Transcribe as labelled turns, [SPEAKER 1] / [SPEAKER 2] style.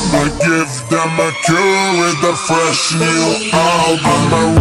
[SPEAKER 1] I'ma give them a cure with a fresh new album. I'ma